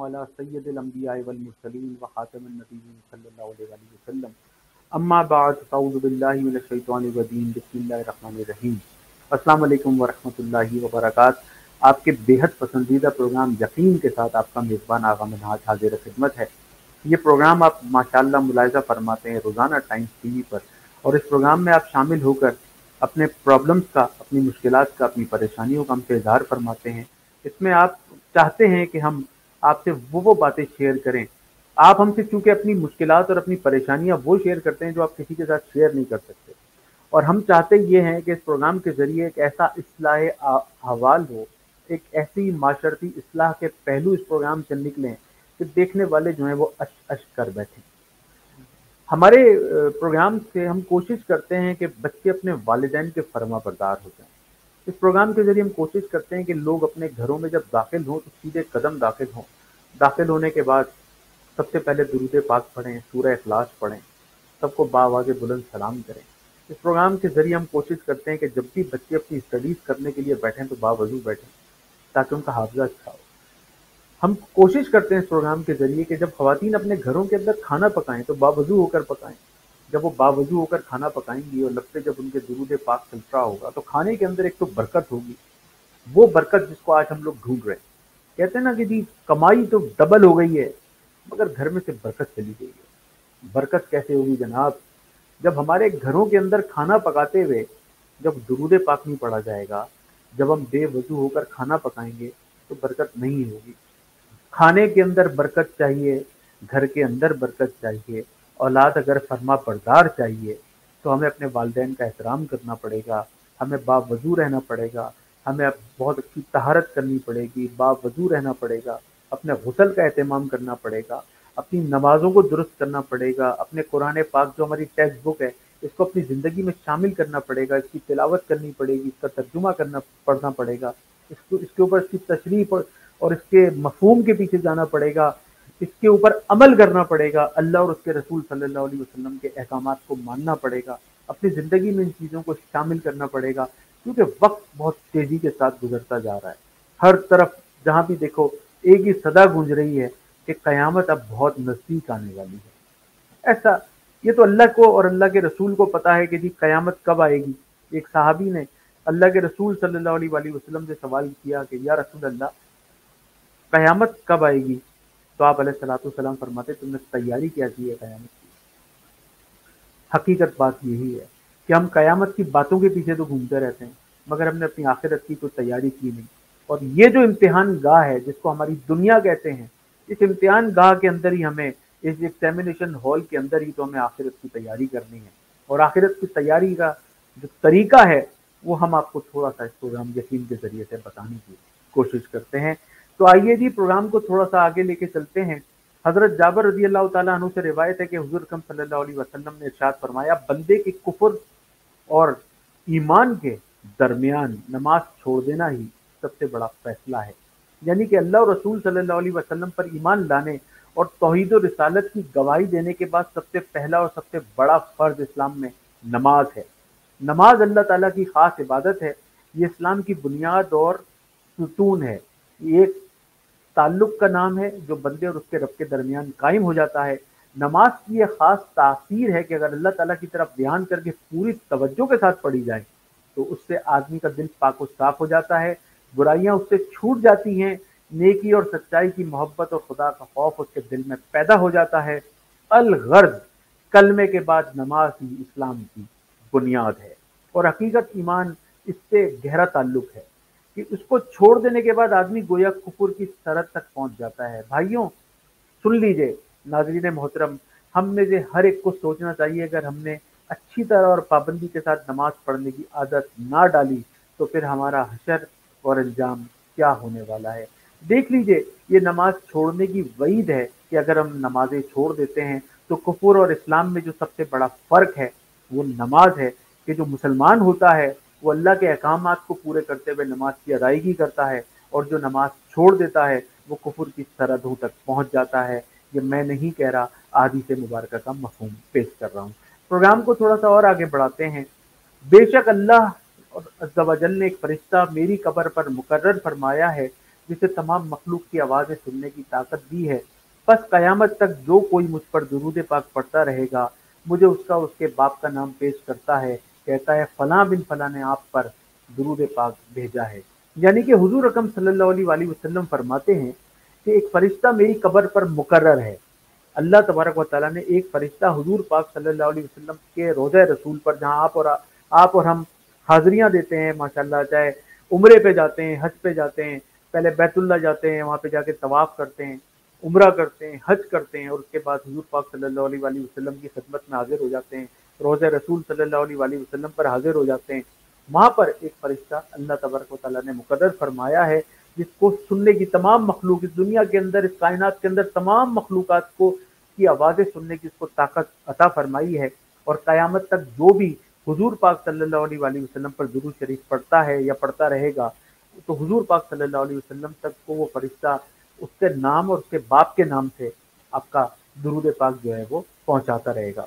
अला सय्यदिल अंबिया वल व खातमिन नबिय्यीन सल्लल्लाहु अलैहि वसल्लम। अम्मा बाद, अऊज़ु बिल्लाहि मिनश शैतानिर रजीम, बिस्मिल्लाहिर रहमानिर रहीम। अस्सलाम वालेकुम व रहमतुल्लाहि व बरकात आपके बेहद पसंदीदा प्रोग्राम यकीन के साथ आपका मेज़बान आगा मिनहाज हाजिर खिदमत है। ये प्रोग्राम आप माशाल्लाह मुलायजा फरमाते हैं रोज़ाना टाइम्स टीवी पर। और इस प्रोग्राम में आप शामिल होकर अपने प्रॉब्लम्स का, अपनी मुश्किल का, अपनी परेशानियों का हमसे इजहार फरमाते हैं। इसमें आप चाहते हैं कि हम आपसे वो वो बातें शेयर करें। आप हमसे चूँकि अपनी मुश्किल और अपनी परेशानियाँ वो शेयर करते हैं जो आप किसी के साथ शेयर नहीं कर सकते। और हम चाहते ये हैं कि इस प्रोग्राम के ज़रिए एक ऐसा असलाह हवाल हो, एक ऐसी माशरती असलाह के पहलू इस प्रोग्राम से निकलें कि देखने वाले जो हैं वो अश अश कर बैठें। हमारे प्रोग्राम से हम कोशिश करते हैं कि बच्चे अपने वालदेन के फर्मा बरदार हो जाएँ। इस प्रोग्राम के ज़रिए हम कोशिश करते हैं कि लोग अपने घरों में जब दाखिल हों तो सीधे कदम दाखिल हों। दाखिल होने के बाद सबसे पहले दुरुद पाक पढ़ें सूर्य अखलास पढ़ें, सबको बावाज बुलंद सलाम करें। इस प्रोग्राम के ज़रिए हम कोशिश करते हैं कि जब भी बच्चे अपनी स्टडीज़ करने के लिए बैठें तो बावजू बैठें, ताकि उनका हाफजा अच्छा हो। हम कोशिश करते हैं इस प्रोग्राम के ज़रिए कि जब खातन अपने घरों के अंदर खाना पकाएँ तो बावजू होकर पकाएँ। जब वो बावजू होकर खाना पकाएँगी और लगते जब उनके दुरूद पाक चल रहा होगा तो खाने के अंदर एक तो बरकत होगी। वो बरकत जिसको आज हम लोग ढूंढ रहे हैं। कहते हैं ना कि जी, कमाई तो डबल हो गई है, मगर घर में से बरकत चली गई है। बरकत कैसे होगी जनाब? जब हमारे घरों के अंदर खाना पकाते हुए जब दुरूद पाक नहीं पढ़ा जाएगा, जब हम बेवजू होकर खाना पकाएँगे तो बरकत नहीं होगी। खाने के अंदर बरकत चाहिए, घर के अंदर बरकत चाहिए। औलाद अगर फरमा बरदार चाहिए तो हमें अपने वालदेन का एहतराम करना पड़ेगा, हमें बावजू रहना पड़ेगा, हमें बहुत अच्छी तहारत करनी पड़ेगी, बावजू रहना पड़ेगा, अपने गसल का अहतमाम करना पड़ेगा, अपनी नमाज़ों को दुरुस्त करना पड़ेगा, अपने कुरान पाक जो हमारी टेक्स्ट बुक है, इसको अपनी ज़िंदगी में शामिल करना पड़ेगा, इसकी तिलावत करनी पड़ेगी, इसका तर्जुमा करना पढ़ना पड़ेगा, इसको, इसके ऊपर इसकी तशरी और इसके मफहूम के पीछे जाना पड़ेगा इसके ऊपर अमल करना पड़ेगा। अल्लाह और उसके रसूल सल्लल्लाहु अलैहि वसल्लम के अहकाम को मानना पड़ेगा। अपनी ज़िंदगी में इन चीज़ों को शामिल करना पड़ेगा, क्योंकि वक्त बहुत तेज़ी के साथ गुजरता जा रहा है। हर तरफ़ जहाँ भी देखो, एक ही सदा गूंज रही है कि क़यामत अब बहुत नज़दीक आने वाली है। ऐसा, ये तो अल्लाह को और अल्लाह के रसूल को पता है कि जी क़यामत कब आएगी। एक साहबी ने अल्लाह के रसूल सल्लल्लाहु अलैहि वसल्लम से सवाल किया कि, या रसूल अल्लाह क़यामत कब आएगी? तो आप सलाम फरमाते, तुमने तैयारी क्या की है क़यामत की? हकीकत बात यही है कि हम क़यामत की बातों के पीछे तो घूमते रहते हैं, मगर हमने अपनी आखिरत की कोई तैयारी की नहीं। और ये जो इम्तिहान गाह है, जिसको हमारी दुनिया कहते हैं, इस इम्तिहान गाह के अंदर ही हमें, इस एग्जामिनेशन हॉल के अंदर ही तो हमें आखिरत की तैयारी करनी है। और आखिरत की तैयारी का जो तरीका है, वो हम आपको थोड़ा सा इस प्रोग्राम यकीन के ज़रिए से बताने की कोशिश करते हैं। तो आइए जी, प्रोग्राम को थोड़ा सा आगे लेके चलते हैं। हज़रत जाबर रज़ी अल्लाह तु से रिवायत है कि हजूर कम वसल्लम ने इरशाद फरमाया, बंदे के कुफर और ईमान के दरमियान नमाज़ छोड़ देना ही सबसे बड़ा फैसला है। यानी कि अल्लाह रसूल सल्लल्लाहु अलैहि वसल्लम पर ईमान लाने और तोहहीद रिसालत की गवाही देने के बाद सबसे पहला और सबसे बड़ा फ़र्ज़ इस्लाम में नमाज़ है। नमाज़ अल्लाह ताला की ख़ास इबादत है। ये इस्लाम की बुनियाद और सुतून है। एक ताल्लुक का नाम है, जो बंदे और उसके रब के दरमियान कायम हो जाता है। नमाज़ की यह खास तासीर है कि अगर अल्लाह ताला की तरफ़ ध्यान करके पूरी तवज्जो के साथ पढ़ी जाए तो उससे आदमी का दिल पाक साफ़ हो जाता है, बुराइयाँ उससे छूट जाती हैं, नेकी और सच्चाई की मोहब्बत और खुदा का खौफ उसके दिल में पैदा हो जाता है। अल गर्ज कलमे के बाद नमाज़ ही इस्लाम की बुनियाद है। और हकीकत ईमान इससे गहरा ताल्लुक है। कि उसको छोड़ देने के बाद आदमी गोया कुकुर की सरहद तक पहुँच जाता है। भाइयों, सुन लीजिए, नाजरीन मोहतरम, हम में से हर एक को सोचना चाहिए, अगर हमने अच्छी तरह और पाबंदी के साथ नमाज़ पढ़ने की आदत ना डाली तो फिर हमारा हशर और अंजाम क्या होने वाला है? देख लीजिए, ये नमाज़ छोड़ने की वईद है कि अगर हम नमाजें छोड़ देते हैं तो कुफुर और इस्लाम में जो सबसे बड़ा फ़र्क है, वो नमाज़ है कि जो मुसलमान होता है वो अल्लाह के अहकाम को पूरे करते हुए नमाज़ की अदायगी करता है और जो नमाज़ छोड़ देता है, वो कुफुर की सरहदों तक पहुँच जाता है। ये मैं नहीं कह रहा, आदि से मुबारक का मफहूम पेश कर रहा हूँ। प्रोग्राम को थोड़ा सा और आगे बढ़ाते हैं। बेशक अल्लाह और ने एक फरिश्ता मेरी कबर पर मुकर्र फरमाया है, जिसे तमाम मखलूक की आवाज़ें सुनने की ताकत दी है। बस कयामत तक जो कोई मुझ पर दरूद पाक पढ़ता रहेगा, मुझे उसका उसके बाप का नाम पेश करता है। कहता है, फला बिन फला ने आप पर दरूद पाक भेजा है। यानी कि हुजूर अकम सल्लल्लाहु अलैहि वसल्लम फरमाते हैं कि एक फरिश्ता मेरी कब्र पर मुकर्र है। अल्लाह तबारक व ने एक फरिश्ता हुजूर पाक सल्लल्लाहु अलैहि वसल्लम के रोज़ा रसूल पर, जहाँ आप और आप और हम हाजिरियाँ देते हैं, माशाल्लाह, चाहे उम्रे पे जाते हैं, हज पे जाते हैं, पहले बैतुल्ला जाते हैं, वहाँ पे जाके तवाफ़ करते हैं, उम्र करते हैं, हज करते हैं और उसके बाद हजूर पाक सल्लल्लाहु अलैहि वसल्लम की खदमत में हाजिर हो जाते हैं। रोज़ रसूल सल्लल्लाहु अलैहि वसल्लम पर हाजिर हो जाते हैं। वहाँ पर एक फरिश्ता अल्लाह तबरक ने मुकदर फरमाया है, जिसको सुनने की तमाम मखलूक इस दुनिया के अंदर, इस कायनात के अंदर तमाम मखलूक को, की आवाज़ें सुनने की इसको ताकत अता फरमाई है और क़यामत तक जो भी हुजूर पाक सल्लल्लाहु अलैहि वसल्लम पर ज़रूर शरीफ पढ़ता है या पढ़ता रहेगा तो हुजूर पाक सल्लल्लाहु अलैहि वसल्लम तक को वो फरिश्ता उसके नाम और उसके बाप के नाम से आपका दुरूद पाक जो है वो पहुंचाता रहेगा।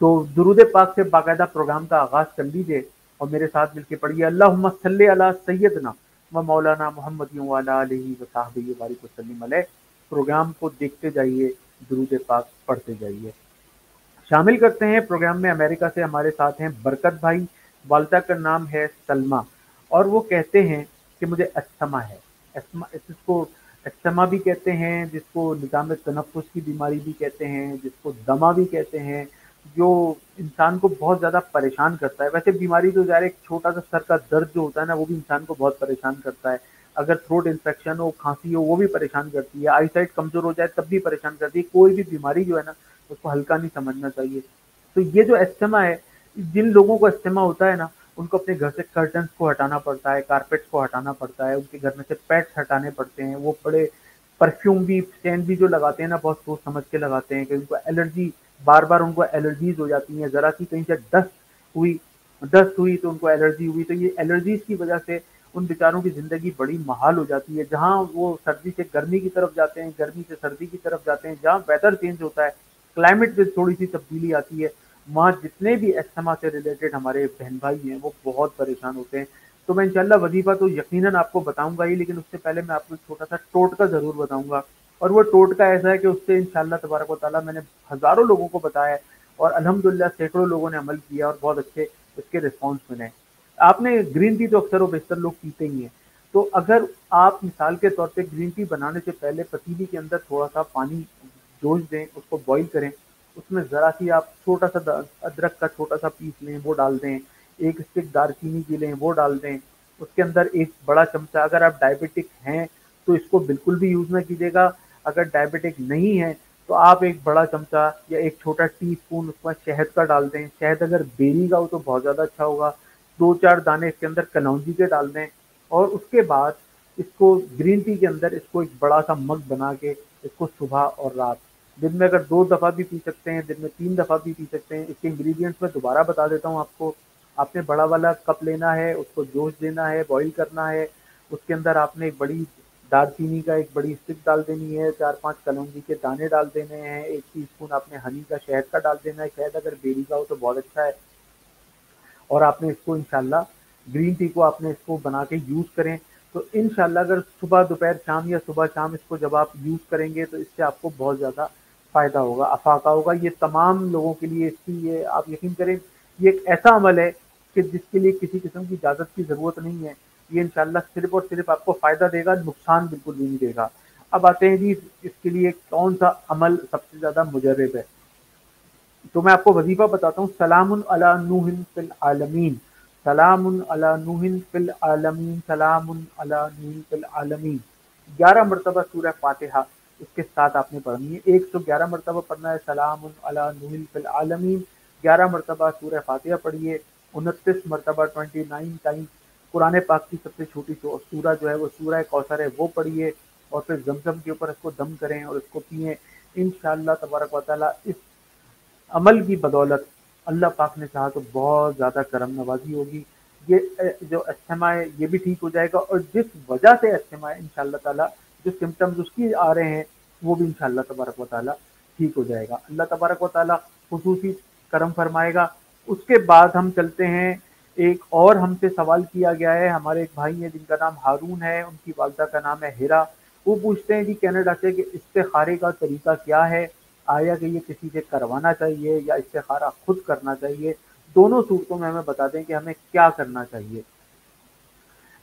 तो दुरूद पाक से बाकायदा प्रोग्राम का आगाज़ कर लीजिए और मेरे साथ मिलकर पढ़िए। अल्लाह अला सैदना व मौलाना मोहम्मद वारिक वसलम प्रोग्राम को देखते जाइए, दुरूद पाक पढ़ते जाइए। शामिल करते हैं प्रोग्राम में अमेरिका से हमारे साथ हैं बरकत भाई, वालदा का नाम है सलमा और वो कहते हैं कि मुझे अस्थमा है। इसको अस्थमा भी कहते हैं, जिसको निज़ाम तनफ़ुस की बीमारी भी कहते हैं, जिसको दमा भी कहते हैं जो इंसान को बहुत ज़्यादा परेशान करता है। वैसे बीमारी तो ज़ाहिर एक छोटा सा सर का दर्द जो होता है ना, वो भी इंसान को बहुत परेशान करता है। अगर थ्रोट इन्फेक्शन हो, खांसी हो, वो भी परेशान करती है। आई साइड कमज़ोर हो जाए, तब भी परेशान करती है। कोई भी बीमारी जो है ना, उसको हल्का नहीं समझना चाहिए। तो ये जो एस्टेमा है, जिन लोगों को एस्टेमा होता है ना, उनको अपने घर से कर्टन्स को हटाना पड़ता है कारपेट्स को हटाना पड़ता है, उनके घर में से पैट्स हटाने पड़ते हैं। वो बड़े परफ्यूम भी स्टैंड भी जो लगाते हैं ना, बहुत सोच समझ के लगाते हैं कि उनको एलर्जी बार बार उनको एलर्जीज हो जाती हैं। ज़रा सी कहीं से डस्ट हुई डस्ट हुई तो उनको एलर्जी हुई। तो ये एलर्जीज की वजह से उन बेचारों की ज़िंदगी बड़ी महाल हो जाती है। जहाँ वो सर्दी से गर्मी की तरफ़ जाते हैं, गर्मी से सर्दी की तरफ़ जाते हैं, जहाँ वेदर चेंज होता है क्लाइमेट में थोड़ी सी तब्दीली आती है, वहाँ जितने भी एस्थमा से रिलेटेड हमारे बहन भाई हैं, वो बहुत परेशान होते हैं। तो मैं इंशाल्लाह वजीफा तो यकीनन आपको बताऊँगा ही, लेकिन उससे पहले मैं आपको छोटा सा टोटका ज़रूर बताऊँगा। और वो टोटका ऐसा है कि उससे इंशाल्लाह तबारक वाली मैंने हज़ारों लोगों को बताया और अलहमदिल्ला सैकड़ों लोगों ने अमल किया और बहुत अच्छे इसके रिस्पॉन्स मिले आपने ग्रीन टी तो अक्सर व बेशतर लोग पीते ही हैं। तो अगर आप मिसाल के तौर पे ग्रीन टी बनाने से पहले पतीली के अंदर थोड़ा सा पानी जोश दें, उसको बॉईल करें, उसमें ज़रा सी आप छोटा सा अदरक का छोटा सा पीस लें, वो डाल दें, एक स्टिक दारचीनी की लें, वो डाल दें, उसके अंदर एक बड़ा चमचा, अगर आप डायबिटिक हैं तो इसको बिल्कुल भी यूज़ ना कीजिएगा। अगर डायबिटिक नहीं है तो आप एक बड़ा चमचा या एक छोटा टी स्पून उसमें शहद का डाल दें। शहद अगर बेरी का हो तो बहुत ज़्यादा अच्छा होगा। दो चार दाने इसके अंदर कलौजी के डाल दें और उसके बाद इसको ग्रीन टी के अंदर इसको एक बड़ा सा मग बना के इसको सुबह और रात, दिन में अगर दो दफ़ा भी पी सकते हैं, दिन में तीन दफ़ा भी पी सकते हैं। इसके इंग्रेडिएंट्स मैं दोबारा बता देता हूँ आपको। आपने बड़ा वाला कप लेना है, उसको जोश देना है बॉईल करना है, उसके अंदर आपने एक बड़ी दालचीनी का एक बड़ी स्टिक डाल देनी है, चार पाँच कलौजी के दाने डाल देने हैं, एक टीस्पून आपने हनी का शहद का डाल देना है। शहद अगर बेरी का हो तो बहुत अच्छा है। और आपने इसको इनशाला ग्रीन टी को आपने इसको बना के यूज़ करें। तो इनशाला अगर सुबह दोपहर शाम या सुबह शाम इसको जब आप यूज़ करेंगे तो इससे आपको बहुत ज़्यादा फ़ायदा होगा, अफाका होगा। ये तमाम लोगों के लिए इसकी ये आप यकीन करें, ये एक ऐसा अमल है कि जिसके लिए किसी किस्म की इजाज़त की ज़रूरत नहीं है। ये इनशाला सिर्फ़ और सिर्फ़ आपको फ़ायदा देगा, नुकसान बिल्कुल भी नहीं देगा। अब आते हैं जी, इसके लिए कौन सा अमल सबसे ज़्यादा मुजरब है? तो मैं आपको वजीफ़ा बताता हूँ सलाम अला नूहिन फिल आलमीन। सलाम अला फिल आलमीन सलाम अला फिल आलमीन। ग्यारह मरतबा सूरह फातिहा, इसके साथ आपने पढ़नी है। एक सौ ग्यारह मरतबा पढ़ना है सलाम अला फिल आलमीन। ग्यारह मरतबा सूरह फातिहा पढ़िए, उनतीस मरतबा ट्वेंटी नाइन टाइम कुरान पाक की सबसे छोटी सूरा जो है, वो सूरा कौसर है, वो पढ़िए और फिर जमजम के ऊपर इसको दम करें और इसको पिए। इन तबारक वाली इस अमल की बदौलत अल्लाह पाक ने कहा तो बहुत ज़्यादा करम नवाजी होगी। ये जो अस्थमा है, ये भी ठीक हो जाएगा और जिस वजह से अस्थमा है इन ताला, जो सिम्टम्स उसकी आ रहे हैं, वो भी इन तबारक वाली ठीक हो जाएगा। अल्लाह तबारक वाली खसूसी करम फरमाएगा। उसके बाद हम चलते हैं एक और हमसे सवाल किया गया है। हमारे एक भाई हैं जिनका नाम हारून है, उनकी वालदा का नाम है हेरा। वो पूछते हैं कि कनाडा से कि इस्तेखारे का तरीका क्या है? आया कि ये किसी से करवाना चाहिए या इस्तेखारा खुद करना चाहिए? दोनों सूरतों में हमें बता दें कि हमें क्या करना चाहिए।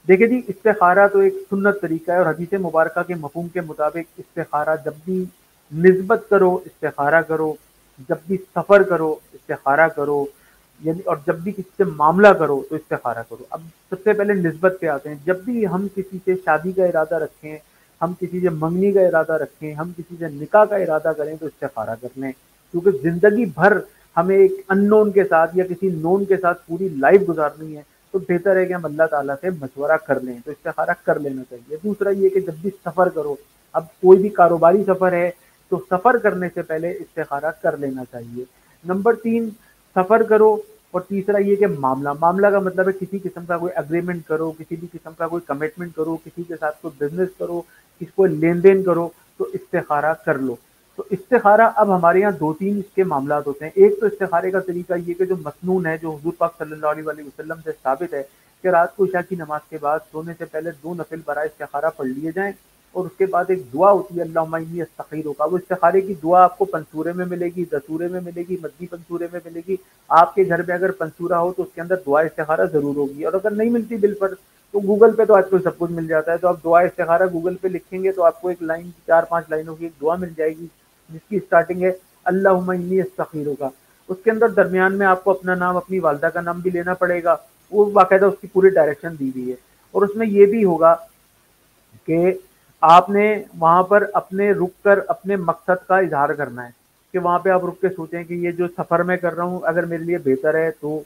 देखिए जी, इस्तेखारा तो एक सुन्नत तरीका है और हदीस मुबारक के मफहम के मुताबिक इस्तेखारा जब भी नस्बत करो, इस्तेखारा करो। जब भी सफ़र करो, इस्तेखारा करो। यानी और जब भी किसी से मामला करो तो इस्तेखारा करो। अब सबसे पहले नस्बत पे आते हैं। जब भी हम किसी से शादी का इरादा रखें, हम किसी से मंगनी का इरादा रखें, हम किसी से निकाह का इरादा करें तो इस्तेखारा कर लें। क्योंकि ज़िंदगी भर हमें एक अननोन के साथ या किसी नोन के साथ पूरी लाइफ गुजारनी है तो बेहतर है कि हम अल्लाह ताला से मशवरा कर लें तो इस्तेखारा कर लेना चाहिए। दूसरा ये कि जब भी सफ़र करो, अब कोई भी कारोबारी सफ़र है तो सफ़र करने से पहले इस्तेखारा कर लेना चाहिए। नंबर तीन सफ़र करो और तीसरा ये कि मामला मामला का मतलब है किसी किस्म का कोई अग्रीमेंट करो, किसी भी किस्म का कोई कमिटमेंट करो, किसी के साथ कोई बिज़नेस करो किसी को लेन देन करो तो इस्तेखारा कर लो। तो इस्तेखारा अब हमारे यहाँ दो तीन इसके मामला होते हैं। एक तो इस्तेखारे का तरीका ये कि जो मसनून है, जो हजूर पाक सल्लल्लाहु वसलम से साबित है कि रात को ईशा की नमाज़ के बाद सोने से पहले दो नफिल बरा इस्तेखारा पढ़ लिए जाएँ। और उसके बाद एक दुआ होती है अल्लाह तखीर का वो इस्तारे की दुआ आपको पंसूरे में मिलेगी, दसूरे में मिलेगी, मद्दी पंसूरे में मिलेगी। आपके घर में अगर पंसूरा हो तो उसके अंदर दुआ इस्तारा ज़रूर होगी। और अगर नहीं मिलती बिल पर तो गूगल पे तो आजकल सब कुछ मिल जाता है। तो आप दुआ इस्तारा गूगल पे लिखेंगे तो आपको एक लाइन चार पाँच लाइनों की एक दुआ मिल जाएगी, जिसकी स्टार्टिंग है अल्लाह तखीर का उसके अंदर दरमियान में आपको अपना नाम, अपनी वालदा का नाम भी लेना पड़ेगा। वो बाकायदा उसकी पूरी डायरेक्शन दी हुई है। और उसमें ये भी होगा कि आपने वहाँ पर अपने रुक कर, अपने मकसद का इजहार करना है कि वहाँ पे आप रुक के सोचें कि ये जो सफ़र में कर रहा हूँ अगर मेरे लिए बेहतर है तो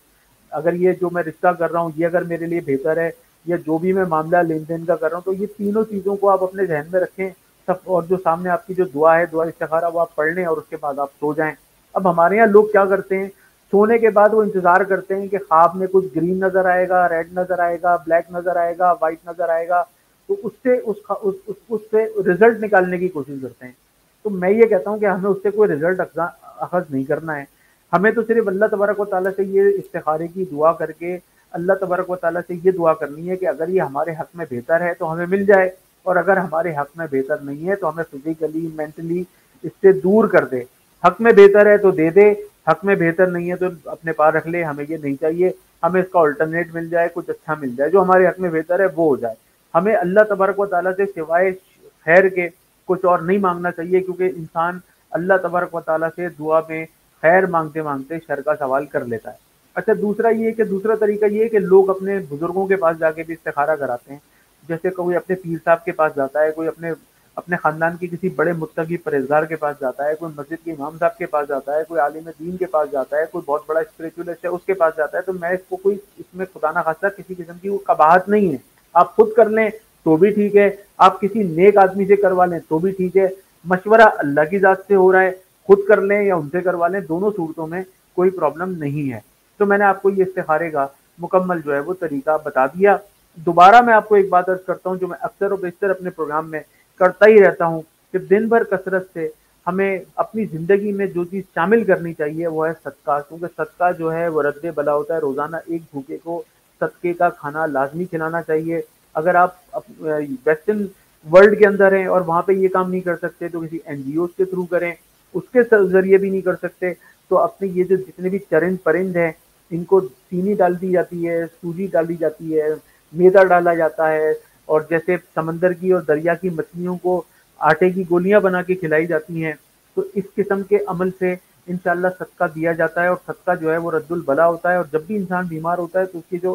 अगर ये जो मैं रिश्ता कर रहा हूँ, ये अगर मेरे लिए बेहतर है, या जो भी मैं मामला लेन देन का कर रहा हूँ तो ये तीनों चीज़ों को आप अपने जहन में रखें, सब और जो सामने आपकी जो दुआ है, दुआ इस्तारा वो आप पढ़ लें और उसके बाद आप सो जाएँ। अब हमारे यहाँ लोग क्या करते हैं? सोने के बाद वो इंतज़ार करते हैं कि ख्वाब में कुछ ग्रीन नज़र आएगा, रेड नज़र आएगा, ब्लैक नज़र आएगा, व्हाइट नज़र आएगा तो उससे उस, उस, उस उससे रिज़ल्ट निकालने की कोशिश करते हैं। तो मैं ये कहता हूँ कि हमें उससे कोई रिज़ल्ट अखज नहीं करना है। हमें तो सिर्फ़ अल्लाह तबारक वाली से ये इस्तारे की दुआ करके अल्लाह तबारक वाली से ये दुआ करनी है कि अगर ये हमारे हक में बेहतर है तो हमें मिल जाए और अगर हमारे हक में बेहतर नहीं है तो हमें फिजिकली मेंटली इससे दूर कर दे। हक में बेहतर है तो दे दे हक में बेहतर नहीं है तो अपने पास रख ले हमें ये नहीं चाहिए। हमें इसका अल्टरनेट मिल जाए कुछ अच्छा मिल जाए। जो हमारे हक में बेहतर है वो हो जाए। हमें अल्लाह तबारक वाली से सिवाय खैर के कुछ और नहीं मांगना चाहिए, क्योंकि इंसान अल्लाह तबारक वाली से दुआ में खैर मांगते मांगते शर का सवाल कर लेता है। अच्छा दूसरा ये कि दूसरा तरीका ये है कि लोग अपने बुज़ुर्गों के पास जाके भी इस्तारा कराते हैं। जैसे कोई अपने पीर साहब के पास जाता है, कोई अपने अपने खानदान के किसी बड़े मुत्तकी परहेजगार के पास जाता है, कोई मस्जिद के इमाम साहब के पास जाता है, कोई आलिम दीन के पास जाता है, कोई बहुत बड़ा स्पिरिचुअलिस्ट है, उसके पास जाता है तो मैं इसको कोई, इसमें खुदा ना खासा किसी किस्म की वो कबाहत नहीं है। आप खुद कर लें तो भी ठीक है। आप किसी नेक आदमी से करवा लें तो भी ठीक है। मशवरा अल्लाह की जात से हो रहा है, खुद कर लें या उनसे करवा लें, दोनों सूरतों में कोई प्रॉब्लम नहीं है। तो मैंने आपको ये इस्तारे का मुकम्मल जो है, वो तरीका बता दिया। दोबारा मैं आपको एक बात अर्ज़ करता हूँ, जो मैं अक्सर और बेशतर अपने प्रोग्राम में करता ही रहता हूँ, कि दिन भर कसरत से हमें अपनी ज़िंदगी में जो चीज़ शामिल करनी चाहिए, वो है सदका। क्योंकि सदका जो है, वो रद्द बला होता है, रोज़ाना एक भूखे को सदके का खाना लाजमी खिलाना चाहिए। अगर आप वेस्टर्न वर्ल्ड के अंदर हैं और वहाँ पे ये काम नहीं कर सकते तो किसी एन के थ्रू करें, उसके ज़रिए भी नहीं कर सकते। तो अपने ये जो जितने भी चरिंद परिंद हैं, इनको चीनी डाल दी जाती है, सूजी डाल दी जाती है, मैदा डाला जाता है, और जैसे समंदर की और दरिया की मछलियों को आटे की गोलियाँ बना के खिलाई जाती हैं तो इस किस्म के अमल से इनशाला सदका दिया जाता है और सदका जो है वो रद्दुल भला होता है और जब भी इंसान बीमार होता है तो उसकी जो,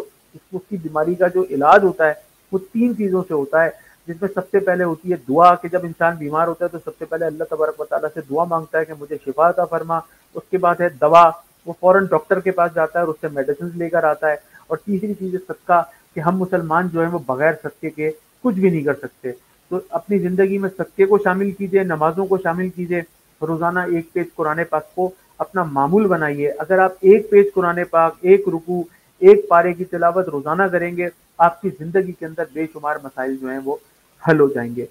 उसकी बीमारी का जो इलाज होता है, वो तीन चीज़ों से होता है। जिसमें सबसे पहले होती है दुआ कि जब इंसान बीमार होता है तो सबसे पहले अल्लाह तबारक वाली से दुआ माँगता है कि मुझे शिफा था फरमा। उसके बाद है दवा, वो फ़ौरन डॉक्टर के पास जाता है और उससे मेडिसिन लेकर आता है। और तीसरी चीज़ है सदका कि हम मुसलमान जो है वो बगैर सदके के कुछ भी नहीं कर सकते। तो अपनी ज़िंदगी में सदके को शामिल कीजिए, नमाजों को शामिल कीजिए। रोज़ाना एक पेज कुरान पाक को अपना मामूल बनाइए। अगर आप एक पेज कुरान पाक, एक रुकू, एक पारे की तिलावत रोज़ाना करेंगे, आपकी ज़िंदगी के अंदर बेशुमार मसाइल जो हैं वो हल हो जाएँगे।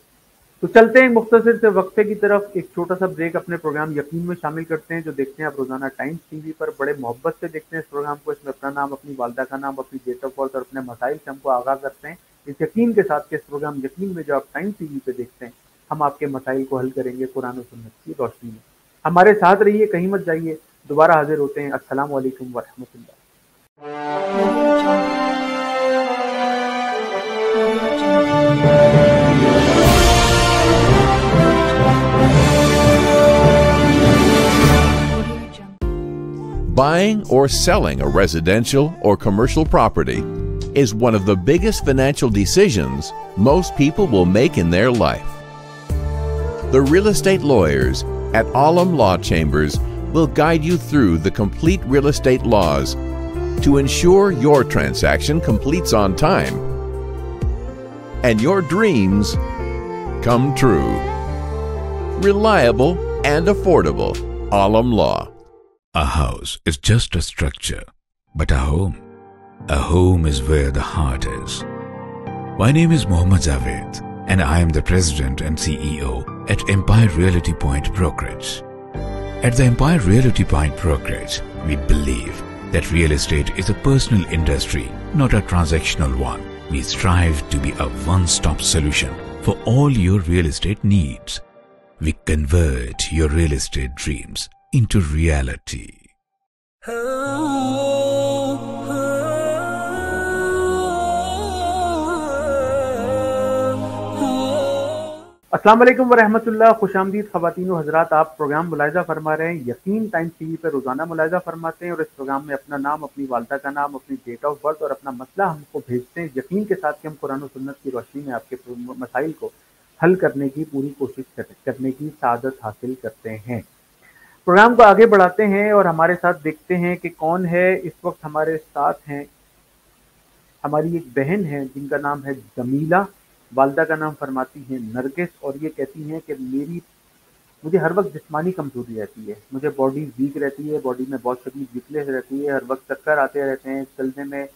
तो चलते हैं मुख्तर से वक्फे की तरफ़। एक छोटा सा ब्रेक अपने प्रोग्राम यकीन में शामिल करते हैं, जो देखते हैं आप रोज़ाना टाइम्स टीवी पर। बड़े मोहब्बत से देखते हैं इस प्रोग्राम को। इसमें अपना नाम, अपनी वालदा का नाम, अपनी डेट ऑफ़ बर्थ और अपने मसाइल से हमको आगाह करते हैं। इस यकीन के साथ के इस प्रोग्राम यकीन में जो आप टाइम्स टीवी पे देखते हैं हम आपके मसाइल को हल करेंगे कुरान और सुन्नत की रोशनी में हमारे साथ रहिए कहीं मत जाइए दोबारा हाजिर होते हैं अस्सलाम वालेकुम वरहमतुल्लाह Buying or selling a residential or commercial property is one of the biggest financial decisions most people will make in their life. The real estate lawyers at Alam Law Chambers will guide you through the complete real estate laws to ensure your transaction completes on time and your dreams come true. Reliable and affordable. Alam Law. A house is just a structure, but a home, a home is where the heart is. My name is Mohammad Javed, and I am the president and CEO at Empire Realty Point Brokerage. At the Empire Realty Point Brokerage, we believe that real estate is a personal industry, not a transactional one. We strive to be a one-stop solution for all your real estate needs. We convert your real estate dreams into reality. Oh. वालेकुम वरहमतुल्लाह। खुश आमदीद खवातीन हजरात, आप programme मुलायजा फरमा रहे हैं। यकीन टाइम्स टीवी पर रोज़ाना मुलायजा फरमाते हैं और इस प्रोग्राम में अपना नाम, अपनी वालदा का नाम, अपनी डेट ऑफ़ बर्थ और अपना मसला हमको भेजते हैं। यकीन के साथ कि हम कुरान सुन्नत की रोशनी में आपके मसाइल को हल करने की पूरी कोशिश करने की सादत हासिल करते हैं। प्रोग्राम को आगे बढ़ाते हैं और हमारे साथ देखते हैं कि कौन है इस वक्त हमारे साथ हैं। हमारी एक बहन है, जिनका नाम है जमीला। वालदा का नाम फरमाती हैं नरगिस और ये कहती हैं कि मेरी, मुझे हर वक्त जिसमानी कमज़ोरी रहती है। मुझे बॉडी वीक रहती है बॉडी में बहुत शदीद वीकनेस रहती है, हर वक्त चक्कर आते रहते हैं, चलने में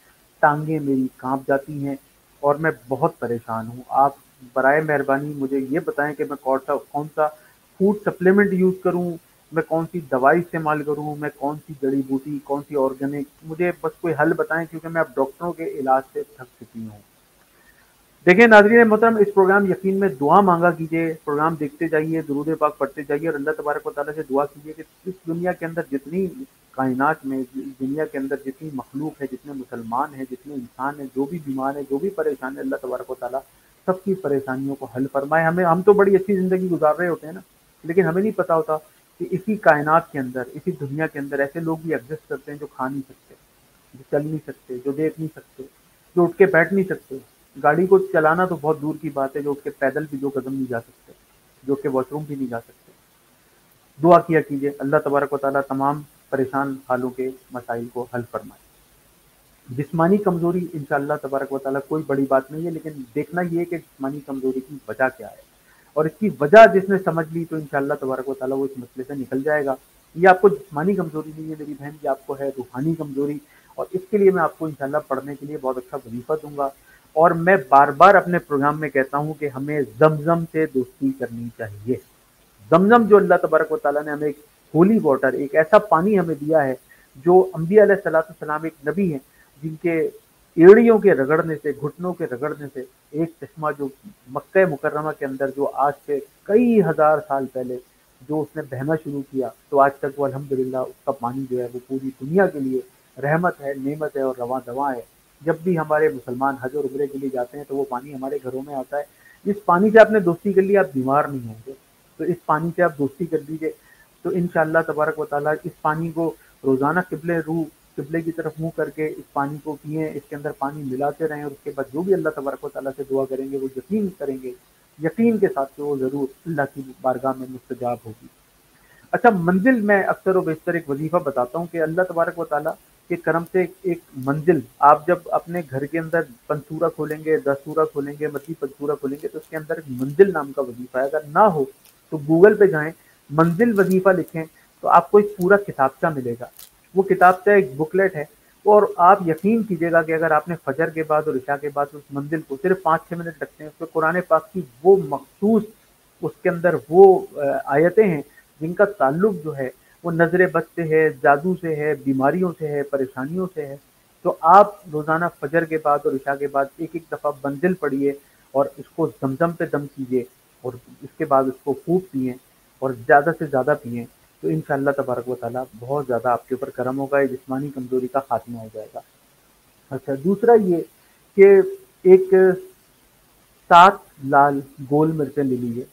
टांगे मेरी काँप जाती हैं और मैं बहुत परेशान हूँ। आप बर मेहरबानी मुझे ये बताएँ कि मैं कौन सा कौन सा फ़ूड सप्लीमेंट यूज़ करूँ, मैं कौन सी दवाई इस्तेमाल करूँ, मैं कौन सी जड़ी बूटी, कौन सी ऑर्गेनिक मुझे बस कोई हल बताएँ क्योंकि मैं अब डॉक्टरों के इलाज से थक चुकी हूँ। देखिए नाजरीन मोहतरम, इस प्रोग्राम यकीन में दुआ मांगा कीजिए, प्रोग्राम देखते जाइए, दरूद पाक पढ़ते जाइए और अल्लाह तबारक वाली से दुआ कीजिए कि इस दुनिया के अंदर जितनी कायनात में दुनिया के अंदर जितनी मखलूक है, जितने मुसलमान हैं, जितने इंसान हैं, जो भी बीमार है, जो भी परेशान है, अल्लाह तबारक वाली सबकी परेशानियों को हल फरमाए। हमें, हम तो बड़ी अच्छी ज़िंदगी गुजार रहे होते हैं ना, लेकिन हमें नहीं पता होता कि इसी कायनात के अंदर, इसी दुनिया के अंदर ऐसे लोग भी एग्जिस्ट करते हैं जो खा नहीं सकते, जो चल नहीं सकते, जो देख नहीं सकते, जो उठ के बैठ नहीं सकते। गाड़ी को चलाना तो बहुत दूर की बात है, जो उसके पैदल भी दो कदम नहीं जा सकते, जो के वॉशरूम भी नहीं जा सकते। दुआ किया कीजिए, अल्लाह तबारक वाली तमाम परेशान हालों के मसाइल को हल फरमाए। जिस्मानी कमज़ोरी इन तबारक वाली कोई बड़ी बात नहीं है, लेकिन देखना ये है कि जिस्मानी कमज़ोरी की वजह क्या है। और इसकी वजह जिसने समझ ली तो इन तबारक वाली वो इस मसले से निकल जाएगा। ये आपको जिस्मानी कमज़ोरी नहीं है, मेरी बहन ये आपको है रूहानी कमज़ोरी, और इसके लिए मैं आपको इंशाल्लाह पढ़ने के लिए बहुत अच्छा वजीफा दूँगा। और मैं बार बार अपने प्रोग्राम में कहता हूँ कि हमें जमजम से दोस्ती करनी चाहिए। जमजम जो अल्लाह तबारक ने हमें एक होली वाटर एक ऐसा पानी हमें दिया है, जो अम्बिया सलाम एक नबी हैं, जिनके एड़ियों के रगड़ने से, घुटनों के रगड़ने से, एक चश्मा जो मक्का मुकर्रमा के अंदर जो आज से कई हज़ार साल पहले जो उसने बहना शुरू किया तो आज तक वो अलहमदिल्ला उसका पानी जो है वो पूरी दुनिया के लिए रहमत है, नेमत है और रवा दवा है। जब भी हमारे मुसलमान हज और उम्र के लिए जाते हैं तो वो पानी हमारे घरों में आता है। इस पानी से आपने दोस्ती कर ली, आप बीमार नहीं होंगे। तो इस पानी से आप दोस्ती कर लीजिए। तो इन तबारक वाली इस पानी को रोज़ाना किबले रू किबले की तरफ़ मुँह करके इस पानी को पिए, इसके अंदर पानी मिलाते रहें, और उसके बाद जो भी अल्लाह तबारक वाली से दुआ करेंगे, वो यकीन करेंगे, यकीन के साथ वो ज़रूर अल्लाह की बारगाह में मुस्तजाब होगी। अच्छा मंजिल में अक्सर व एक वजीफ़ा बताता हूँ कि अल्लाह तबारक वाली के करम से एक मंजिल, आप जब अपने घर के अंदर पंसूरा खोलेंगे दसूरा खोलेंगे, मछली पंसूरा खोलेंगे तो उसके अंदर एक मंजिल नाम का वजीफा है। अगर ना हो तो गूगल पे जाएँ, मंजिल वजीफा लिखें तो आपको एक पूरा किताबचा मिलेगा। वो किताबचा एक बुकलेट है, और आप यकीन कीजिएगा कि अगर आपने फजर के बाद और ईशा के बाद उस मंजिल को सिर्फ़ पाँच छः मिनट रखते हैं, उसमें कुरान पाक की वो मखसूस, उसके अंदर वो आयतें हैं, जिनका ताल्लुक जो है वो नज़र बद से है, जादू से है, बीमारियों से है, परेशानियों से है। तो आप रोज़ाना फजर के बाद और ईशा के बाद एक एक दफ़ा बंदिल पढ़िए और इसको जमजम पे दम कीजिए और इसके बाद उसको खूब पिए और ज़्यादा से ज़्यादा पिए। तो इन तबारक वाली बहुत ज़्यादा आपके ऊपर करम होगा जिसमानी कमज़ोरी का खात्मा हो जाएगा। अच्छा दूसरा ये कि एक सात लाल गोल मिर्चें ले लीजिए।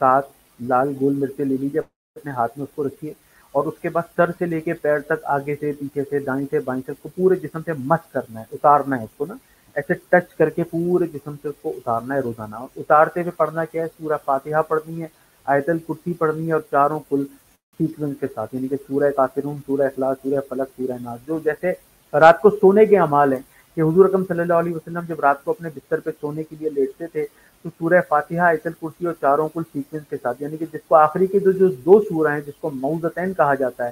सात लाल गोल मिर्चें ले लीजिए, अपने हाथ में उसको रखिए। और उसके बाद सर से लेके पैर तक, आगे से, पीछे से, दाएँ से, बाएँ से, उसको पूरे जिसम से मस्त करना है, उतारना है उसको ना। ऐसे टच करके पूरे जिसम से उसको उतारना है रोज़ाना। और उतारते हुए पढ़ना क्या है? सूरा फातिहा पढ़नी है, आयतल कुर्सी पढ़नी है और चारों कुल सीक्वेंस के साथ, यानी कि सूर्य काफिरून सूर्य अखलास सूर्य फलक सूर्य नाज, जो जैसे रात को सोने के अमाल हैं कि हजूर अकम सल्लल्लाहु अलैहि वसल्लम जब रात को अपने बिस्तर पे सोने के लिए लेटते थे तो सूर्य फातिहा, आयतल कुर्सी और चारों कुल सीक्वेंस के साथ, यानी कि जिसको आखिरी के जो जो दो सूर हैं, जिसको मऊजतैन कहा जाता है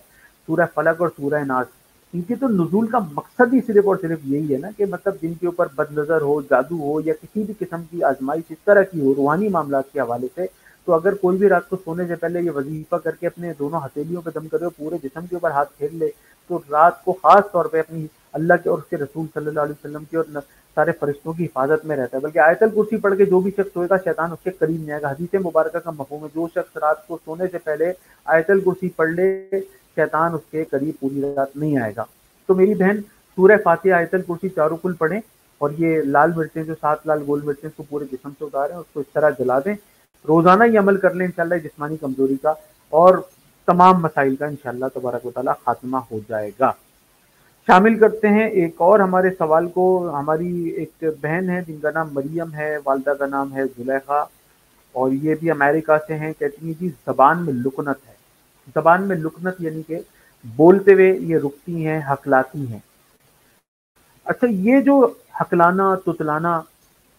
सूर्य फलक और सूर्य नाज, इनके तो नजूल का मकसद ही सिर्फ़ और सिर्फ़ यही है ना कि मतलब जिनके ऊपर बदनजर हो, जादू हो या किसी भी किस्म की आजमाइश इस तरह की हो, रूहानी मामला के हवाले से तो अगर कोई भी रात को सोने से पहले ये वजीफा करके अपने दोनों हथेलियों पर दम करे और पूरे जिसम के ऊपर हाथ फेर ले तो रात को खास तौर पर अपनी अल्लाह के और उसके रसूल सल्लल्लाहु अलैहि वसल्लम की और सारे फरिश्तों की हिफाजत में रहता है। बल्कि आयतल कुर्सी पढ़ के जो भी शख्स सोएगा, शैतान उसके करीब नहीं आएगा। हदीस मुबारक का मफहूम है, जो शख्स रात को सोने से पहले आयतल कुर्सी पढ़ ले, शैतान उसके करीब पूरी रात नहीं आएगा। तो मेरी बहन सूर्य फातिहा आयतल कुर्सी चारों कुल पढ़ें और ये लाल मिर्चें जो सात लाल गोल मिर्चें उसको पूरे जिसम से उतारें उसको इस तरह जला दें। रोज़ाना ये अमल कर लें इंशाल्लाह जिसमानी कमज़ोरी का और तमाम मसाइल का इंशाल्लाह तबारक वाली खात्मा हो जाएगा। शामिल करते हैं एक और हमारे सवाल को। हमारी एक बहन है, जिनका नाम मरियम है, वालदा का नाम है जुलेखा और ये भी अमेरिका से हैं। कहती हैं, जी, जबान में लुकनत है। जबान में लुकनत यानी कि बोलते हुए ये रुकती हैं, हकलाती हैं। अच्छा ये जो हकलाना, तुतलाना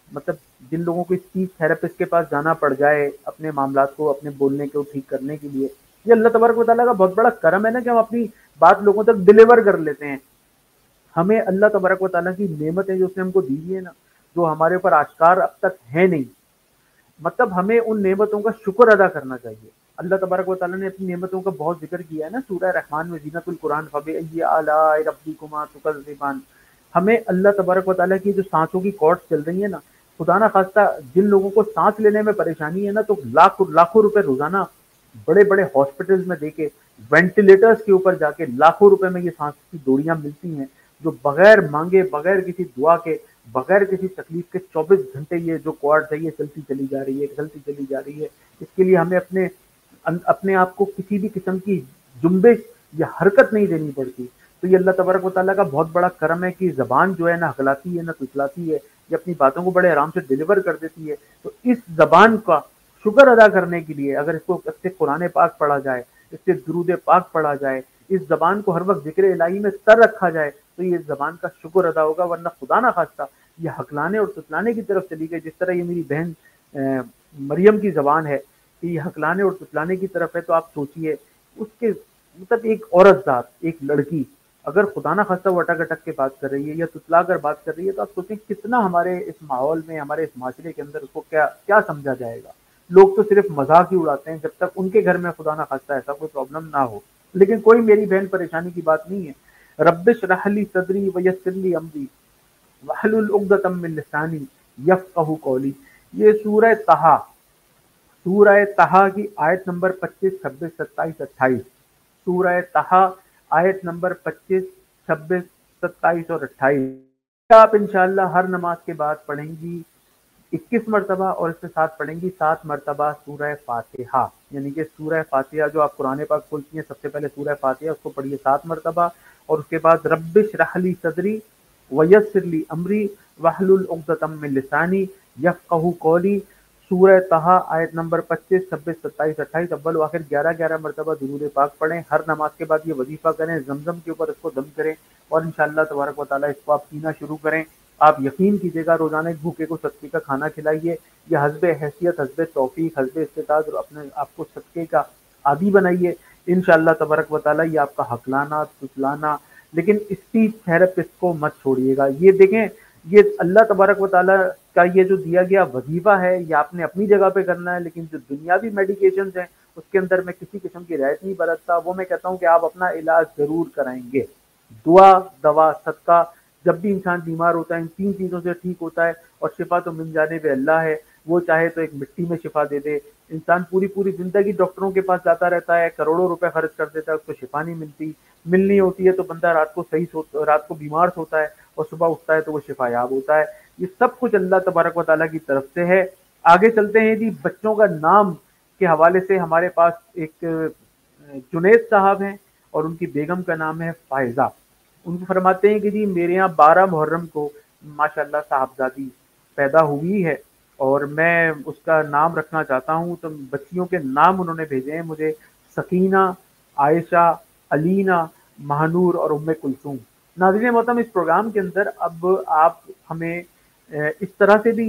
मतलब जिन लोगों को स्पीच थेरेपिस्ट के पास जाना पड़ जाए अपने मामला को, अपने बोलने को, ठीक करने के लिए, ये अल्लाह तबारक वाली का बहुत बड़ा करम है ना कि हम अपनी बात लोगों तक डिलीवर कर लेते हैं। हमें अल्लाह तबारक वाली की नेमत है जो उसने हमको दी हुई है ना, जो हमारे ऊपर आश्कार अब तक है नहीं। मतलब हमें उन नेमतों का शुक्र अदा करना चाहिए। अल्लाह तबारक वाली ने अपनी नेमतों का बहुत ज़िक्र किया है ना सूर्य रहमान में, जीनतुल कुरान फबे रब्बी कुमार हमें अल्लाह तबारक वाली की जो सांसों की कॉर्ड्स चल रही है ना खुदा ना खास्ता, जिन लोगों को सांस लेने में परेशानी है ना तो लाखों लाखों रुपए रोज़ाना बड़े बड़े हॉस्पिटल्स में देके वेंटिलेटर्स के ऊपर जाके लाखों रुपए में ये सांस की दूरियाँ मिलती हैं, जो बगैर मांगे, बगैर किसी दुआ के, बगैर किसी तकलीफ़ के 24 घंटे ये जो क्वार्ड है, ये चलती चली जा रही है, चलती चली जा रही है। इसके लिए हमें अपने अपने आप को किसी भी किस्म की जुम्बिश या हरकत नहीं देनी पड़ती। तो ये अल्लाह तबारक वाली का बहुत बड़ा करम है कि जबान जो है ना हकलाती है, ना तुतलाती है ये अपनी बातों को बड़े आराम से डिलीवर कर देती है। तो इस जबान का शुक्र अदा करने के लिए अगर इसको इससे कुरान पाक पढ़ा जाए इससे दरूद पाक पढ़ा जाए, इस जबान को हर वक्त ज़िक्र इलाही में सर रखा जाए तो ये जबान का शुक्र अदा होगा, वरना खुदा ना खास्ता ये हकलाने और तुतलाने की तरफ़ चली गई। जिस तरह ये मेरी बहन मरियम की जबान है कि ये हकलाने और तुतलाने की तरफ़ है तो आप सोचिए, उसके मतलब एक औरत जात, एक लड़की अगर खुदा ना खास्ता वो अटक अटक के बात कर रही है या तुतला कर बात कर रही है तो आप सोचें कितना हमारे इस माहौल में हमारे इस माशरे के अंदर उसको क्या क्या समझा जाएगा। लोग तो सिर्फ़ मज़ाक ही उड़ाते हैं जब तक उनके घर में खुदा ना खास्ता ऐसा कोई प्रॉब्लम ना हो। लेकिन कोई मेरी बहन परेशानी की बात नहीं है। रबिश रहली सदरी वयसरली अमरी वहलुलसानी यफ़ कौली। ये सूरह तहा सूरह तहा की आयत नंबर 25, 26, 27, 28 सूरह तहा आयत नंबर 25, 26, 27 और 28 आप इंशाल्लाह हर नमाज़ के बाद पढ़ेंगी 21 मरतबा और इसके साथ पढ़ेंगी सात मरतबा सूरह फातिहा। यानी कि सूरह फातिहा जो आप कुरान पाक खोलती हैं सबसे पहले सूरह फातिहा उसको पढ़िए सात मरतबा और उसके बाद रबिश रहली सदरी वयसरली अमरी वहलुलतम लिसानी यफ़ कहू कौली सूरह तहा आयत नंबर 25, 26, 27, 28 अव्वल आखिर 11 11 मरतबा दरूद पाक पढ़ें। हर नमाज़ के बाद ये वजीफ़ा करें जमजम के ऊपर इसको दम करें और इन तबारक वाली इसको आप पीना शुरू करें। आप यकीन कीजिएगा रोज़ाना एक भूखे को सदक़े का खाना खिलाइए। या हसब हैसियत हसब तोफ़ी हसब इस्तात और अपने आपको सदक़े का आदि बनाइए। इन तबारक वाली ये आपका हकलाना तुतलाना। लेकिन स्पीच थेरेपिस्ट को मत छोड़िएगा। ये देखें ये अल्लाह तबारक वाली का ये जो दिया गया वजीफा है, ये आपने अपनी जगह पे करना है, लेकिन जो दुनियावी मेडिकेशन हैं, उसके अंदर मैं किसी किस्म की रायत नहीं बरतता। वो मैं कहता हूँ कि आप अपना इलाज ज़रूर कराएँगे। दुआ, दवा, सदका, जब भी इंसान बीमार होता है, इन तीन चीज़ों से ठीक होता है और शिफा तो मिल जाने पर अल्लाह है। वो चाहे तो एक मिट्टी में शिफा दे दे। इंसान पूरी पूरी ज़िंदगी डॉक्टरों के पास जाता रहता है, करोड़ों रुपए खर्च कर देता है, उसको शिफा नहीं मिलती। मिलनी होती है तो बंदा रात को सही सो, रात को बीमार सोता है और सुबह उठता है तो वो शिफायाब होता है। ये सब कुछ अल्लाह तबारक वाली की तरफ़ से है। आगे चलते हैं जी बच्चों का नाम के हवाले से हमारे पास एक, जुनेद साहब हैं और उनकी बेगम का नाम है फायजा। उनको फरमाते हैं कि जी, मेरे यहाँ बारह मुहर्रम को माशाल्लाह साहबजादी पैदा हुई है। और मैं उसका नाम रखना चाहता हूँ तो बच्चियों के नाम उन्होंने भेजे हैं। मुझे सकीना, आयशा, अलीना, महानूर और उम्म कुलसूम। नाजिन मोहतम इस प्रोग्राम के अंदर अब आप हमें इस तरह से भी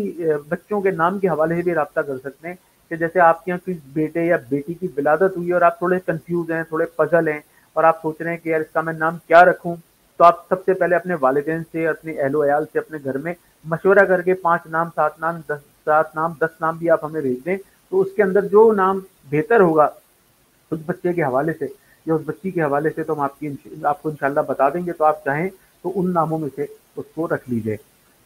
बच्चों के नाम के हवाले से भी रबता कर सकते हैं कि जैसे आपके यहाँ किस बेटे या बेटी की विलादत हुई और आप थोड़े कंफ्यूज हैं, थोड़े पजल हैं और आप सोच रहे हैं कि यार इसका मैं नाम क्या रखूँ तो आप सबसे पहले अपने वालदेन से, अपने अहलो अयाल से, अपने घर में मशवरा करके पाँच नाम, सात नाम, दस सात नाम, दस नाम भी आप हमें भेज दें तो उसके अंदर जो नाम बेहतर होगा उस बच्चे के हवाले से, या उस बच्ची के हवाले से तो हम आपकी आपको इंशाल्लाह बता देंगे तो आप चाहें तो उन नामों में से उसको रख लीजिए।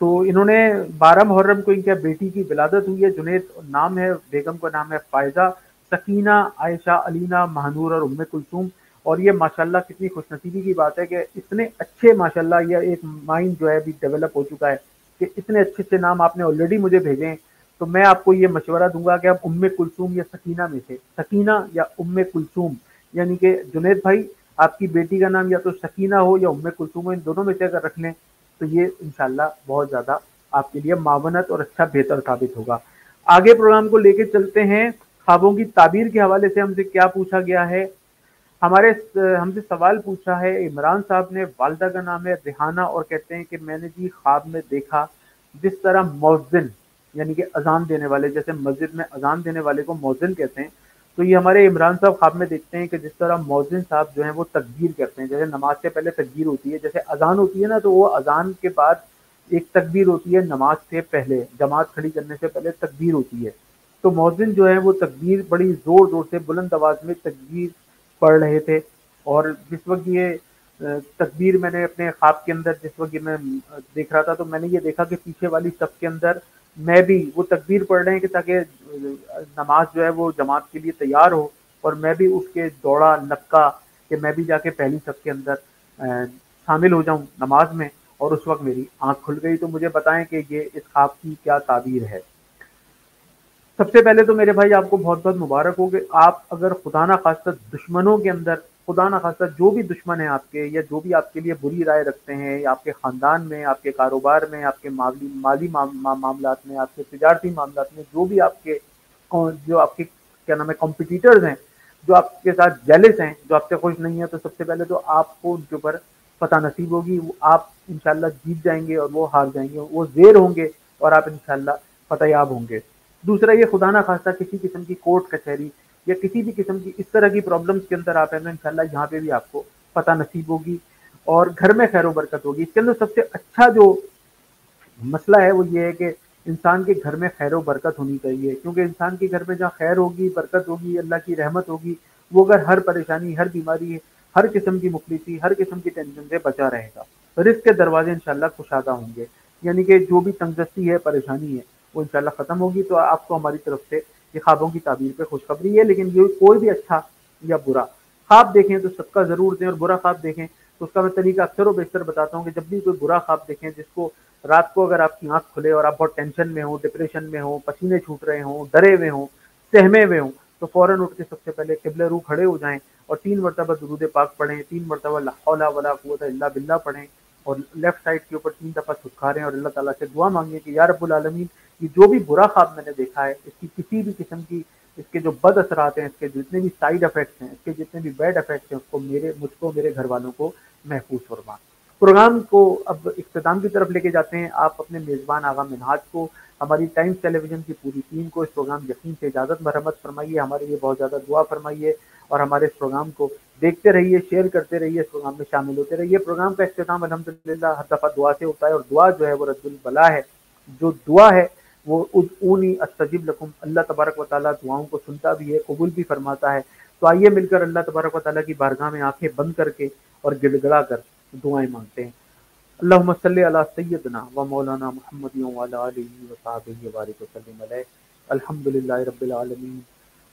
तो इन्होंने बारह मुहर्रम को इनके बेटी की विलादत हुई है, जुनेद नाम है, बेगम का नाम है फायजा, सकीना, आयशा, अलीना, महानूर और उम्म कुलसूम, और ये माशाल्लाह कितनी खुशनसीबी की बात है कि इतने अच्छे माशाल्लाह, ये एक माइंड जो है अभी डेवलप हो चुका है। कि इतने अच्छे अच्छे नाम आपने ऑलरेडी मुझे भेजे हैं तो मैं आपको ये मशवरा दूँगा कि आप उम्म कुलसूम या सकीना में से, सकीना या उम्म कुलसूम, यानी कि जुनेद भाई, आपकी बेटी का नाम या तो सकीना हो या उम्म कुलसूम हो, इन दोनों में से अगर रख लें तो ये इनशाला बहुत ज़्यादा आपके लिए मावनत और अच्छा बेहतर साबित होगा। आगे प्रोग्राम को लेके चलते हैं। ख्वाबों की ताबीर के हवाले से हमसे क्या पूछा गया है? हमारे हमसे सवाल पूछा है, इमरान साहब ने वालदा का नाम है रिहाना और कहते हैं कि मैंने जी ख्वाब में देखा जिस तरह मौजिन, यानी कि अजान देने वाले, जैसे मस्जिद में अजान देने वाले को मौजिन कहते हैं तो ये हमारे इमरान साहब ख्वाब में देखते हैं कि जिस तरह मौजिन साहब जो है वो तकबीर करते हैं, जैसे नमाज़ से पहले तकबीर होती है, जैसे अजान होती है ना तो वो अजान के बाद एक तकबीर होती है, नमाज़ से पहले, जमात खड़ी करने से पहले तकबीर होती है। तो मौजिन जो है वो तकबीर बड़ी ज़ोर ज़ोर से, बुलंद आवाज़ में तकबीर पढ़ रहे थे। और जिस वक्त ये तकबीर मैंने अपने ख्वाब के अंदर, जिस वक्त मैं देख रहा था तो मैंने ये देखा कि पीछे वाली सब के अंदर मैं भी वो तकबीर पढ़ रहे हैं कि ताकि नमाज़ जो है वो जमात के लिए तैयार हो और मैं भी उसके दौड़ा नक्का कि मैं भी जाके पहली सब के अंदर शामिल हो जाऊँ नमाज़ में और उस वक्त मेरी आँख खुल गई। तो मुझे बताएँ कि ये इस ख्वाब की क्या ताबीर है। सबसे पहले तो मेरे भाई, आपको बहुत बहुत मुबारक हो कि आप अगर खुदा ना खास्ता दुश्मनों के अंदर, खुदा ना खास्ता जो भी दुश्मन है आपके, या जो भी आपके लिए बुरी राय रखते हैं, या आपके ख़ानदान में, आपके कारोबार में, आपके माली माली मामला में आपके तजारती मामला में, जो भी आपके जो आपके, क्या नाम है कॉम्पिटिटर्स हैं, जो आपके साथ जेलिस हैं, जो आपसे खुश नहीं है तो सबसे पहले तो आपको उनके ऊपर पता नसीब होगी। आप इनशाला जीत जाएँगे और वो हार जाएँगे, वो जेर होंगे और आप इनशाला फतेयाब होंगे। दूसरा ये खुदा ना खास्ता किसी किस्म की कोर्ट, कचहरी या किसी भी किस्म की इस तरह की प्रॉब्लम्स के अंदर आप हैं तो इनशाला यहाँ पे भी आपको पता नसीब होगी और घर में खैर बरकत होगी। इसके अंदर सबसे अच्छा जो मसला है वो ये है कि इंसान के घर में खैर बरकत होनी चाहिए, क्योंकि इंसान के घर में जहाँ खैर होगी, बरकत होगी, अल्लाह की रहमत होगी, वो अगर हर परेशानी, हर बीमारी, हर किस्म की मुखलिसी हर किस्म की टेंशन से बचा रहेगा। रिस्क के दरवाजे इंशाल्लाह खुशादा होंगे। यानी कि जो भी तंगदस्ती है, परेशानी है वो इंशाल्लाह ख़त्म होगी तो आपको हमारी तरफ़ से ये ख्वाबों की ताबीर पे खुशखबरी है, लेकिन ये कोई भी अच्छा या बुरा ख्वाब देखें तो सबका ज़रूर दें और बुरा ख्वाब देखें तो उसका मैं तरीका अक्सर और बेहतर बताता हूँ कि जब भी कोई बुरा ख्वाब देखें, जिसको रात को अगर आपकी आँख खुले और आप बहुत टेंशन में हो, डिप्रेशन में हो, पसीने छूट रहे हों, डरे हुए हों, सहमे हुए हों तो फ़ौरन उठ के सबसे पहले किबले रू खड़े हो जाएँ और तीन मरतबा दरूद पाक पढ़ें, तीन मरतबा वला कुत अल्लाह बिल्ला पढ़ें और लेफ़्ट साइड के ऊपर तीन दफ़ा छुटकारें और अल्लाह ताला से दुआ मांगे कि या रब्बुल आलमीन ये जो भी बुरा ख्वाब मैंने देखा है, इसकी किसी भी किस्म की, इसके जो बद असरात हैं, इसके जितने भी साइड इफेक्ट्स हैं, इसके जितने भी बैड इफेक्ट्स हैं, उसको मेरे, मुझको, मेरे घर वालों को महफूज फरमा। प्रोग्राम को अब इख्ताम की तरफ़ लेके जाते हैं। आप अपने मेज़बान आगा मिनहाज को, हमारी टाइम्स टेलीविज़न की पूरी टीम को इस प्रोग्राम यकीन से इजाज़त, मरम्मत फरमाइए, हमारे लिए बहुत ज़्यादा दुआ फरमाइए और हमारे इस प्रोग्राम को देखते रहिए शेयर करते रहिए, इस प्रोग्राम में शामिल होते रहिए। प्रोग्राम का अख्ताम अलहमदिल्ला हर दफ़ा दुआ से होता है और दुआ जो है वो रद्दुल है। जो दुआ है वो ऊनी अस्तजीब लकुम अल्लाह तबारक वाली दुआओं को सुनता भी है कबूल भी फरमाता है तो आइए मिलकर अल्लाह तबारक वाली की बारगाह में आंखें बंद करके और गिड़गड़ा कर दुआएं मांगते हैं अल्लाह सल सैदना व मौलाना महमद वारिक वसलम अलहमदिल्ला रबालमीन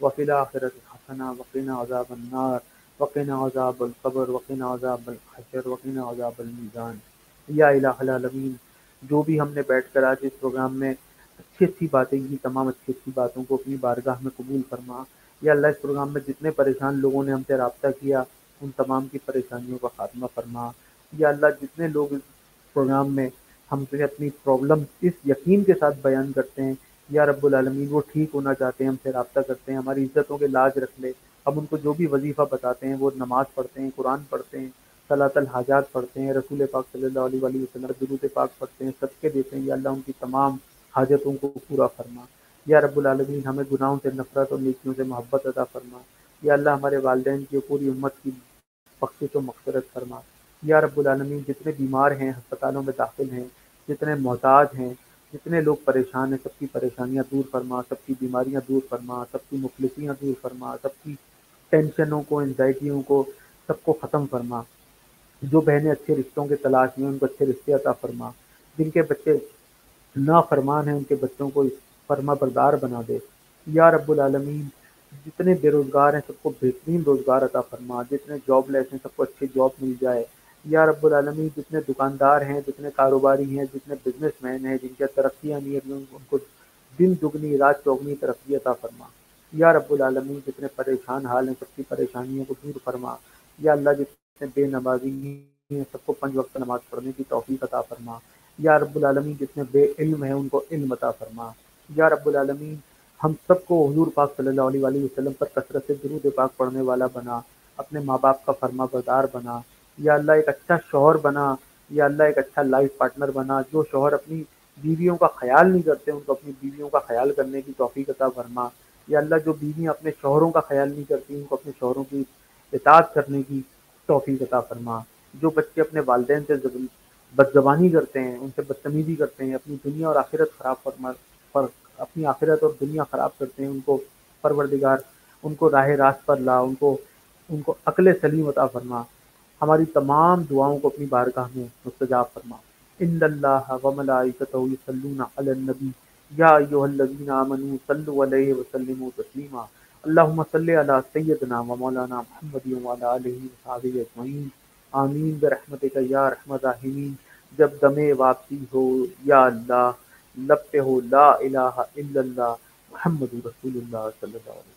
वफ़िल आखिरत हसना वकीन अजाब नार वकीन अजाब अलकबर वकीन अजाब अलहशर वकीन अजाब अलमीज़ान या इलामीन जो भी हमने बैठ कर आज इस प्रोग्राम में अच्छी अच्छी बातें की तमाम अच्छी अच्छी बातों को अपनी बारगाह में कबूल फरमा या अल्लाह इस प्रोग्राम में जितने परेशान लोगों ने हमसे रबता किया उन तमाम की परेशानियों का खात्मा फरमा या अल्लाह जितने लोग इस प्रोग्राम में हमसे अपनी प्रॉब्लम इस यकीन के साथ बयान करते हैं या रब्बुल वो ठीक होना चाहते हैं, हमसे रबता करते हैं, हमारी इज्जतों के लाज रख ले। हम उनको जो भी वजीफ़ा बताते हैं, वो नमाज़ पढ़ते हैं, कुरान पढ़ते हैं, सलातल हाजात पढ़ते हैं, रसूल पाक वसल्लम, दुरूद पाक पढ़ते हैं, सदक़े देते हैं, या अल्लाह उनकी तमाम हाजतों को पूरा फरमा। या रब्बुल हमें गुनाहों से, नफरत और नीतियों से मोहब्बत अदा फरमा। या अल्लाह हमारे वालदेन की पूरी उम्मत की बख्शिश व मकसरत फरमा। या रब्बुल जितने बीमार हैं, अस्पतालों में दाखिल हैं, जितने मोहताज हैं जितने लोग परेशान हैं, सबकी परेशानियाँ दूर फरमा, सबकी बीमारियाँ दूर फरमा, सबकी मुफलसियाँ दूर फरमा, सबकी टेंशनों को एनजाइटियों को, सबको ख़त्म फरमा। जो बहनें अच्छे रिश्तों के तलाश में उनको अच्छे रिश्ते अता फरमा। जिनके बच्चे ना फरमान हैं, उनके बच्चों को फरमा बरदार बना दे। या रब्बुल जितने बेरोज़गार हैं, सबको बेहतरीन रोज़गार अता फरमा। जितने जॉबलेस हैं, सबको अच्छी जॉब मिल जाए। या रब्बुल आलमी जितने दुकानदार हैं, जितने कारोबारी हैं, जितने बिजनेसमैन हैं, जिनकी तरक्याँ नहीं उनको दिन दुगनी, रात चौगनी तरक्की अता फरमा। या रब्बुल आलमी जितने परेशान हाल हैं, सबकी परेशानियों को दूर फरमा। या अल्लाह, जितने बेनमाजी हैं, सबको पंच वक्त नमाज़ पढ़ने की तोफ़ी अता फरमा। या रब्बुल जितने बे इल्म हैं, उनको इल्म अता फरमा। या रब्बुल हम सबको हजूर पाक सल्लल्लाहु अलैहि वसल्लम पर कसरत से दरूद पाक पढ़ने वाला बना। अपने माँ बाप का फरमा बरदार बना। या अल्लाह एक अच्छा शोहर बना, या अल्लाह एक अच्छा लाइफ पार्टनर बना, जो शोहर अपनी बीवियों का ख्याल नहीं करते, उनको अपनी बीवियों का ख्याल करने की तोफ़ी अता फरमा। या अल्लाह जो बीवियाँ अपने शोहरों का ख्याल नहीं करती, उनको अपने शोहरों की इतात करने की तोफ़ी अता फरमा। जो बच्चे अपने वालदेन से बदजबानी करते हैं, उनसे बदतमीज़ी करते हैं, अपनी दुनिया और आखिरत ख़राब फरमा, पर अपनी आखिरत और दुनिया ख़राब करते हैं, उनको परवरदिगार, उनको राह रास्त पर ला, उनको उनको अकल सलीम अता फरमा। हमारी तमाम दुआओं को अपनी बारगाह में मुस्तजाब फरमा। इन वमलाइकतूना अलनबी या आमनू सल्लु अलैहि वसल्लिमु तस्लीमा। अल्लाहुम्म सल्लि अला सय्यदना व मौलाना सहाबिहि अजमईन आमीन। बरहमतिका या रहमत जब दमे वापसी हो, या अल्लाह पे हो, ला इलाहा इल्लल्लाह मोहम्मद रसूलुल्लाह सल्लल्लाहु अलैहि